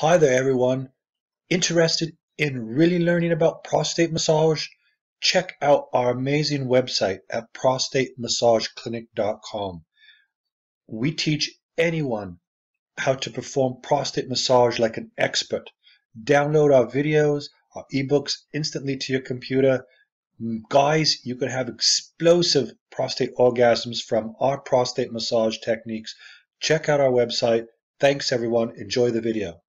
Hi there everyone. Interested in really learning about prostate massage? Check out our amazing website at prostatemassageclinic.com. We teach anyone how to perform prostate massage like an expert. Download our videos, our ebooks instantly to your computer. Guys, you can have explosive prostate orgasms from our prostate massage techniques. Check out our website. Thanks everyone. Enjoy the video.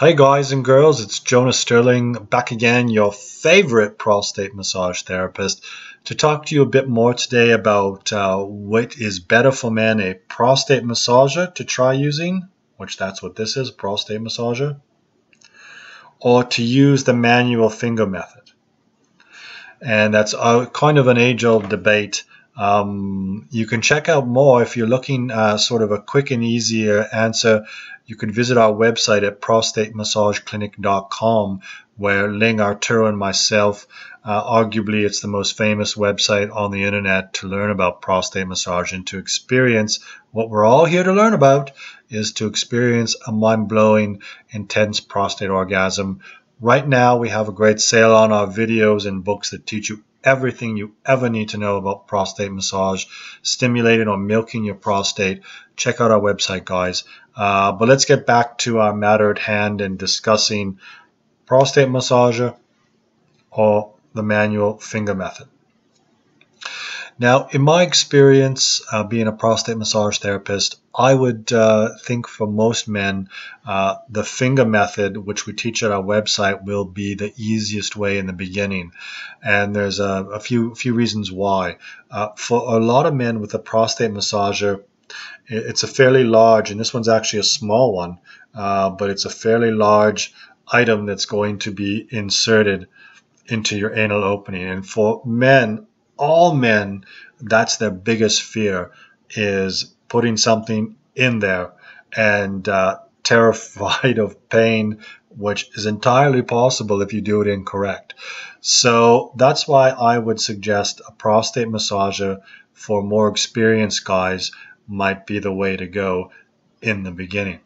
Hi guys and girls, it's Jonas Sterling back again, your favorite prostate massage therapist, to talk to you a bit more today about uh, what is better for men, a prostate massager to try using, which that's what this is, prostate massager, or to use the manual finger method. And that's a, kind of an age-old debate um, you can check out more if you're looking uh, sort of a quick and easier answer. You can visit our website at prostatemassageclinic.com where Ling Arturo and myself, uh, arguably it's the most famous website on the internet to learn about prostate massage and to experience what we're all here to learn about is to experience a mind-blowing, intense prostate orgasm. Right now we have a great sale on our videos and books that teach you everything you ever need to know about prostate massage, stimulating or milking your prostate. Check out our website, guys. Uh, but let's get back to our matter at hand and discussing prostate massager or the manual finger method. Now, in my experience uh, being a prostate massage therapist, I would uh, think for most men, uh, the finger method, which we teach at our website, will be the easiest way in the beginning. And there's a, a few few reasons why. Uh, for a lot of men with a prostate massager, it's a fairly large, and this one's actually a small one, uh, but it's a fairly large item that's going to be inserted into your anal opening. And for men, all men, that's their biggest fear is putting something in there and uh, terrified of pain, which is entirely possible if you do it incorrect. So that's why I would suggest a prostate massager for more experienced guys might be the way to go in the beginning.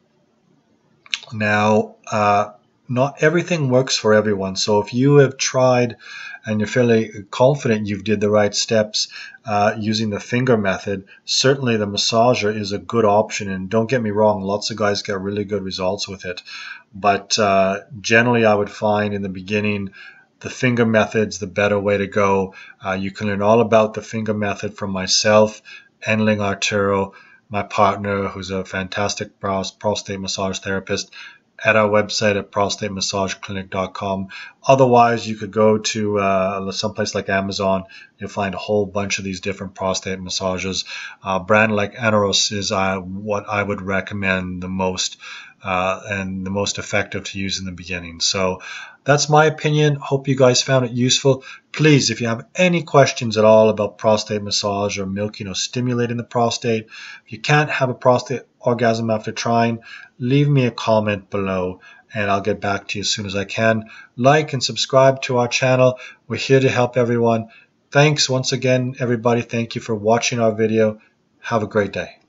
Now, uh, not everything works for everyone. So if you have tried and you're fairly confident you've did the right steps uh, using the finger method, certainly the massager is a good option. And don't get me wrong, lots of guys get really good results with it. But uh, generally, I would find in the beginning, the finger method's the better way to go. Uh, you can learn all about the finger method from myself, and Ling Arturo, my partner, who's a fantastic prostate massage therapist at our website at prostatemassageclinic.com. Otherwise, you could go to uh, someplace like Amazon. You'll find a whole bunch of these different prostate massages. Uh, brand like Aneros is uh, what I would recommend the most uh, and the most effective to use in the beginning. So that's my opinion. Hope you guys found it useful. Please, if you have any questions at all about prostate massage or milking or stimulating the prostate, if you can't have a prostate orgasm after trying, leave me a comment below and I'll get back to you as soon as I can. Like and subscribe to our channel. We're here to help everyone. Thanks once again, everybody. Thank you for watching our video. Have a great day.